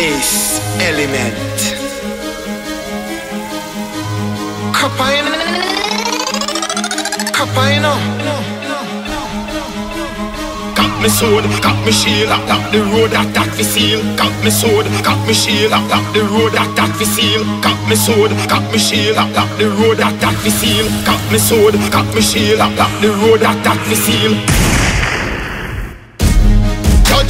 Ace Element. Kapayna. Kapayna. Got me sword, got me shield, lock, the road, that that we seal. Got me sword, got me shield, lock, the road, that that we seal. Got me sword, got me shield, lock, the road, that that we seal. Got me sword, got me shield, lock the road, that that we seal.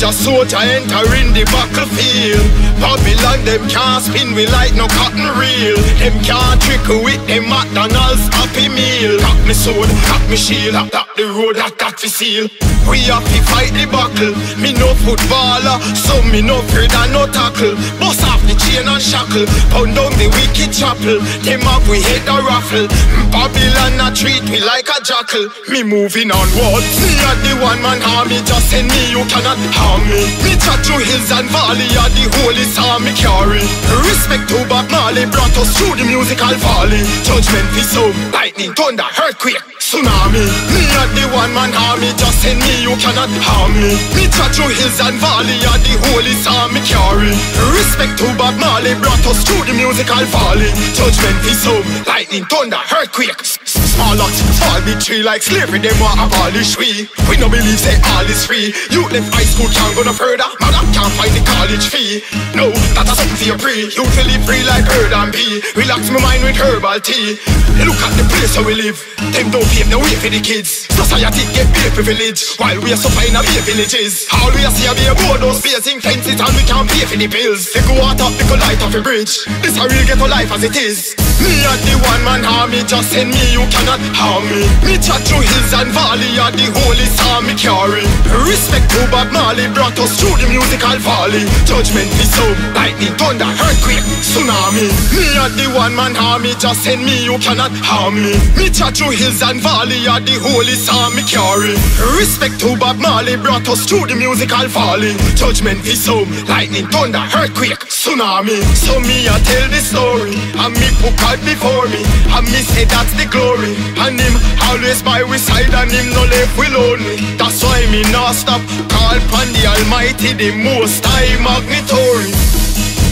Soldier enter in the battlefield. Babylon them can't spin we like no cotton reel. Them can't trick with them McDonald's Happy Meal Got me sword, got me shield, lock the road, that that we seal. We have to fight the battle. Me no footballer, so me no afraid and no tackle. Bust off the chain and shackle, pound down the wicked chapel. Them up we head a raffle. Mm, Babylon a treat me like a jackal. Me moving onward. Me a the one man army, just send me you cannot harm me. Me chat through hills and valley, a the holy psalm me carry. Respect to Bob Marley, brought us through the musical valley. Judgment be so lightning, thunder, earthquake tsunami. Me a the one man army, just send me, you cannot harm me. Me chat through hills and valley, a the holy psalm me carry. Respect to Bob Marley, brought us through the musical valley. Judgment be so, lightning, thunder, earthquake. Small lot, fall tree like slavery, them want abolish We no believe say all is free. You left high school, can't go no further. Mother can't find the college fee. No, that a for your free. You feel it free like bird and bee Relax my mind with herbal tea. Look at the place where we live. Them don't pave the way for the kids. Society get beer privilege While we are suffering in beer villages. All we are see are about those facing fences And we can't pay for the bills. They go out they go light off a bridge. This a real ghetto life as it is. Me and the one man ah, army Just send me, you cannot harm me. Me chat through hills and valley And the holy psalm me carry. Respect to Bob Marley Brought us through the musical valley. Judgment be so Lightning, thunder, earthquake, tsunami. Me and the one man ah, army Just send me, you cannot harm me. Me chat through hills and valley And the holy psalm me carry. Respect to Bob Marley Brought us through the musical valley. Judgment be so Lightning, thunder, earthquake, tsunami. So me I tell the story. And me put God before me. And me say that's the glory. And him always by we side And him no left we lonely. That's why me not stop. Call upon the Almighty The most high magnitory.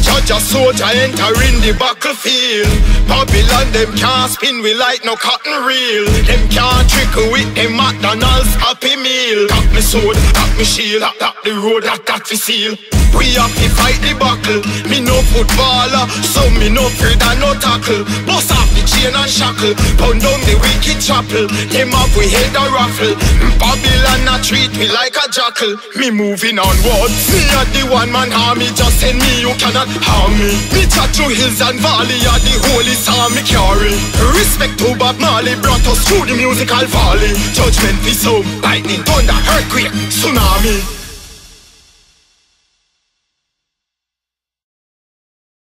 Judge a soldier enter in the battlefield. Babylon them can't spin we like no cotton reel. Them can't trick with them McDonald's Happy Meal. Got me sword, got me shield, got, got the road, got, got to seal. We have to fight the battle. Me no footballer. So me no afraid and no tackle. Bust off the chain and shackle. Pound down the wicked chapel. Them up we head a raffle. Mm, Babylon a treat me like a jackal. Me moving onward. Me a the one man ah, army Just send me you cannot harm me. Me chat through hills and valley A the holy psalm me carry. Respect to Bob Marley Brought us through the musical valley. Judgment be so Lightning, thunder, earthquake, tsunami